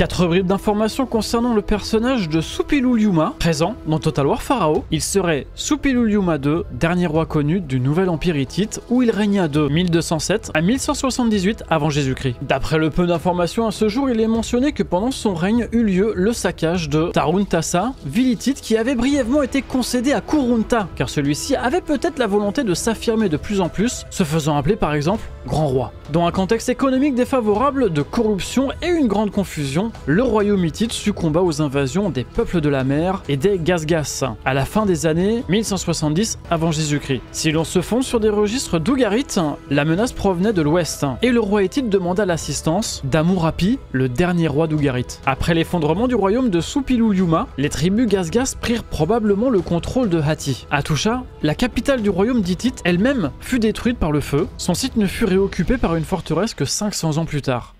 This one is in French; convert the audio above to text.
Quatre bribes d'informations concernant le personnage de Suppiluliuma, présent dans Total War Pharaoh. Il serait Suppiluliuma II, dernier roi connu du nouvel empire hittite, où il régna de 1207 à 1178 avant Jésus-Christ. D'après le peu d'informations à ce jour, il est mentionné que pendant son règne eut lieu le saccage de Taruntasa, ville hittite qui avait brièvement été concédé à Kurunta, car celui-ci avait peut-être la volonté de s'affirmer de plus en plus, se faisant appeler par exemple Grand Roi. Dans un contexte économique défavorable, de corruption et une grande confusion, le royaume hittite succomba aux invasions des peuples de la mer et des Gazgas à la fin des années 1170 avant Jésus-Christ. Si l'on se fonde sur des registres d'Ougarit, la menace provenait de l'ouest et le roi hittite demanda l'assistance d'Amurapi, le dernier roi d'Ougarit. Après l'effondrement du royaume de Suppiluliuma, les tribus Gazgas prirent probablement le contrôle de Hatti. À Toucha, la capitale du royaume d'Hittite elle-même fut détruite par le feu. Son site ne fut réoccupé par une forteresse que 500 ans plus tard.